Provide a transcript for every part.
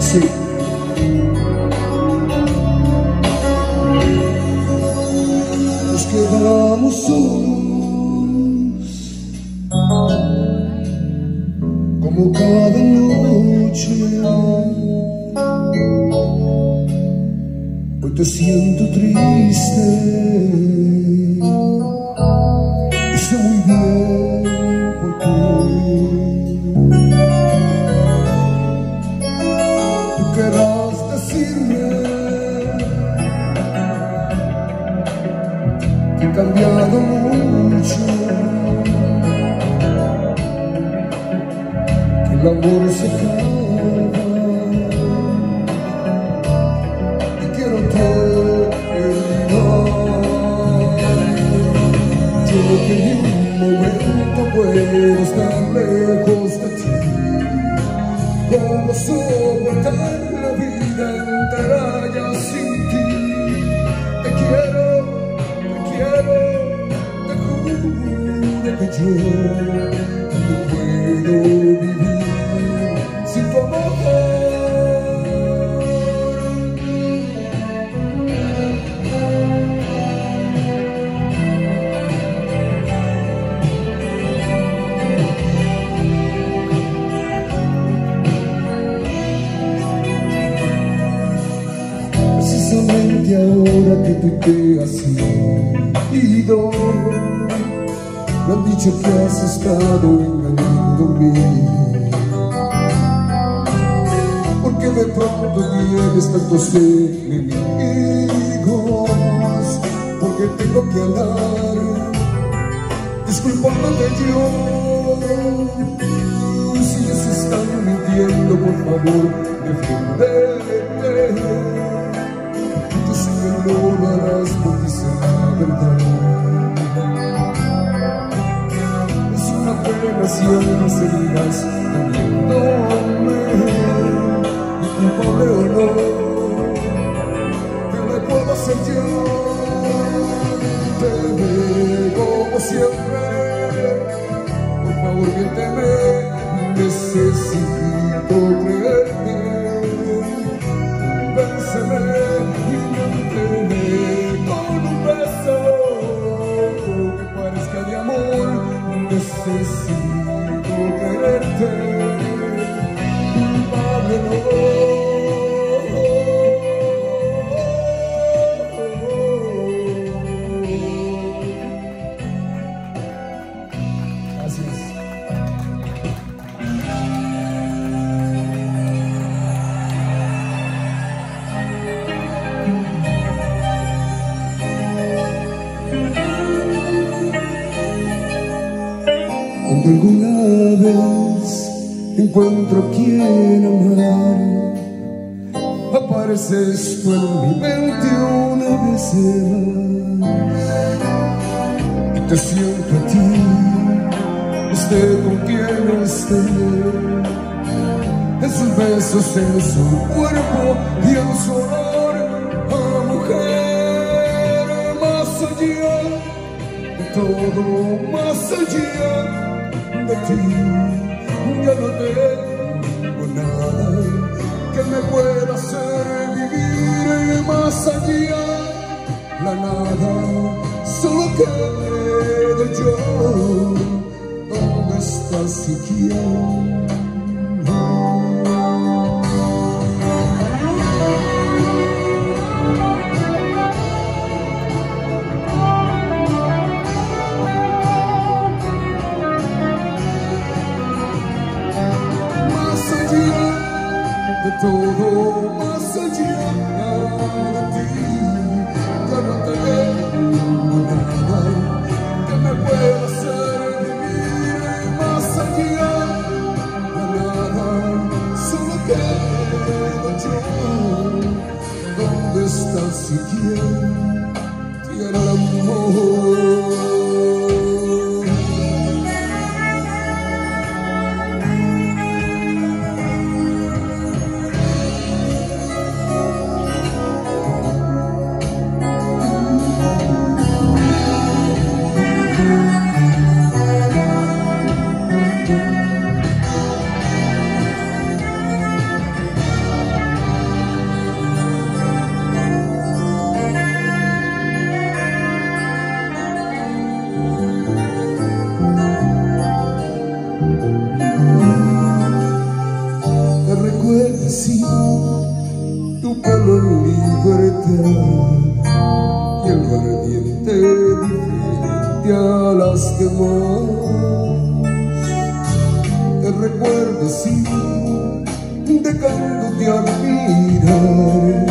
Sí. Nos quedamos solos como cada noche. Hoy te siento triste el amor se acaba. Y quiero terminar. Yo que ni un momento puedo estar lejos de ti. ¿Cómo soportar la vida entera ya sin ti? Te quiero, te quiero, te juro que yo Precisamente ahora que tú te has ido Me han dicho que has estado engañándome Porque de pronto tienes tantos enemigos Porque tengo que andar disculpándote yo Si les están mintiendo, por favor, defiéndete pena si aún me seguirás teniéndome Y culpable o no ¿Qué le puedo hacer yo? Te ruego como siempre. Por favor, miénteme Necesito creerte. Vénseme y miénteme con un beso. Que parezca de amor Necesito day. Alguna vez encuentro quien amar, apareces tú en mi mente una vez más. Y te siento a ti, esté con quien esté. En sus besos, en su cuerpo y en su olor a mujer más allá de todo más allá de ti. Ya no tengo nada que me pueda hacer vivir más allá. La nada, solo quedo yo. ¿Dónde estás más todo, más allá de ti. Ya no tengo nada que me pueda hacer vivir más allá de nada, solo quedo yo. ¿Dónde estás siquiera? El ardiente diferente a las demás. Te recuerdo así, dejándote admirar,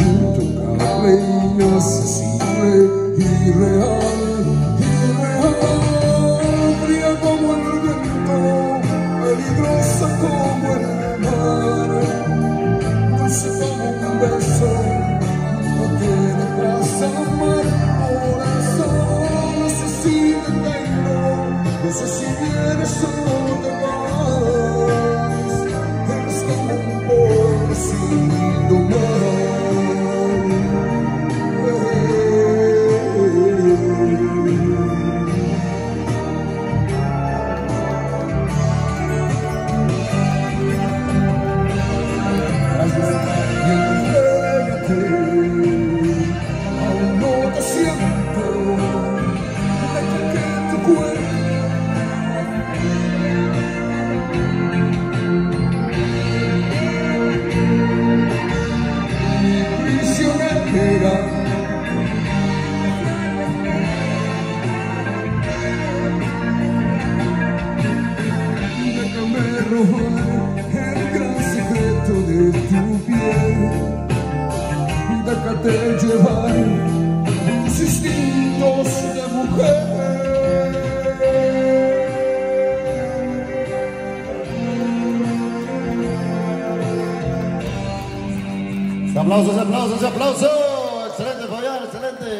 intocable, inaccesible y real, tengo, el gran secreto de tu piel Déjate llevar tus instintos de mujer Aplausos, aplausos, aplausos. Excelente, Fabián, excelente.